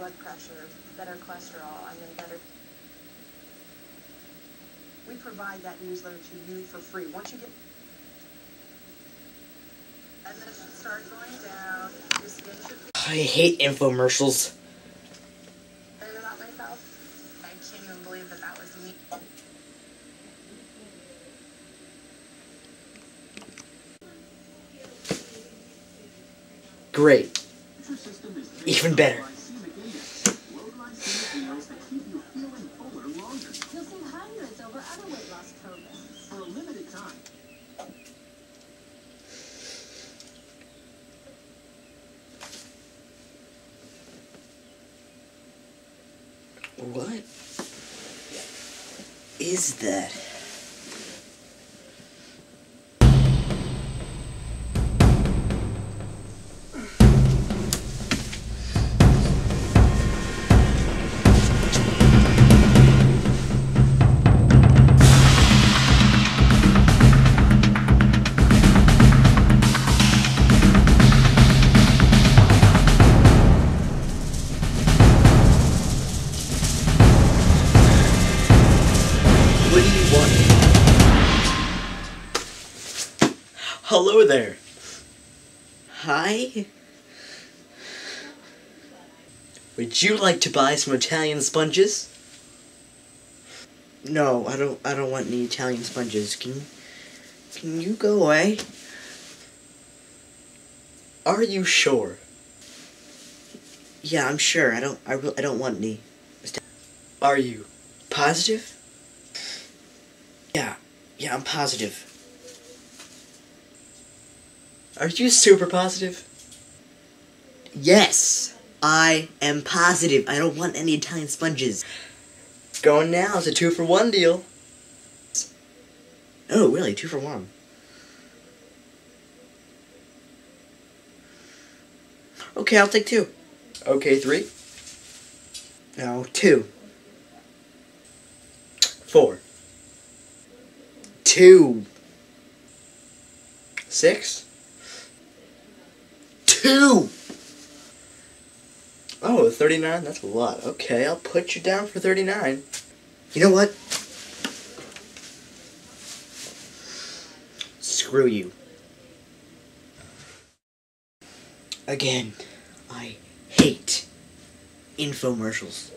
blood pressure, better cholesterol, and then better. We provide that newsletter to you for free. Once you get. And then it should start going down. Your skin should I hate infomercials. about myself. I can't even believe that that was me. Great. Even better. For a limited time. What is that? Hello there. Hi. Would you like to buy some Italian sponges? No, I don't I don't want any Italian sponges. Can can you go away? Are you sure? Yeah, I'm sure. I don't I, re- I don't want any. Are you positive? Yeah, yeah, I'm positive. Are you super positive? Yes, I am positive. I don't want any Italian sponges. Going now. It's a two for one deal. Oh, really? Two for one. Okay, I'll take two. Okay, three. No, two. Four. Two. Six. Two. Oh, 39? That's a lot. Okay, I'll put you down for 39. You know what? Screw you. Again, I hate infomercials.